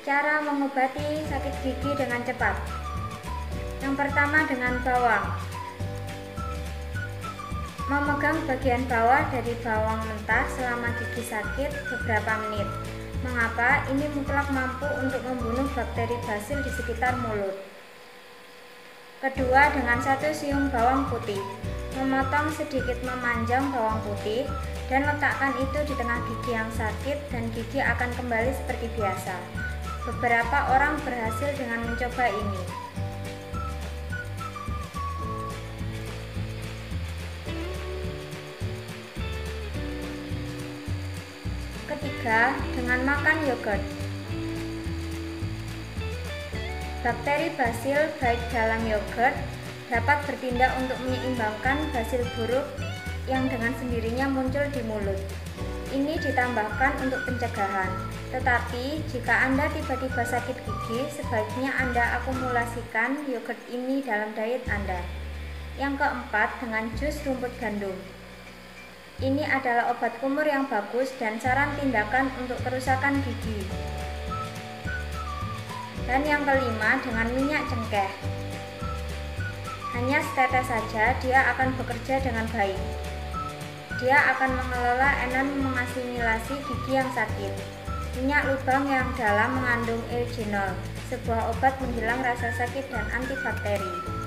Cara mengobati sakit gigi dengan cepat. Yang pertama dengan bawang. Memegang bagian bawah dari bawang mentah selama gigi sakit beberapa menit. Mengapa? Ini mutlak mampu untuk membunuh bakteri basil di sekitar mulut. Kedua, dengan satu siung bawang putih. Memotong sedikit memanjang bawang putih dan letakkan itu di tengah gigi yang sakit dan gigi akan kembali seperti biasa. Beberapa orang berhasil dengan mencoba ini. Ketiga, dengan makan yogurt. Bakteri basil baik dalam yogurt dapat bertindak untuk menyeimbangkan basil buruk yang dengan sendirinya muncul di mulut. Ini ditambahkan untuk pencegahan. Tetapi, jika Anda tiba-tiba sakit gigi, sebaiknya Anda akumulasikan yogurt ini dalam diet Anda. Yang keempat, dengan jus rumput gandum. Ini adalah obat kumur yang bagus dan saran tindakan untuk kerusakan gigi. Dan yang kelima dengan minyak cengkeh. Hanya setetes saja dia akan bekerja dengan baik. Dia akan mengelola dan mengasimilasi gigi yang sakit. Minyak lubang yang dalam mengandung eugenol, sebuah obat menghilang rasa sakit dan antibakteri.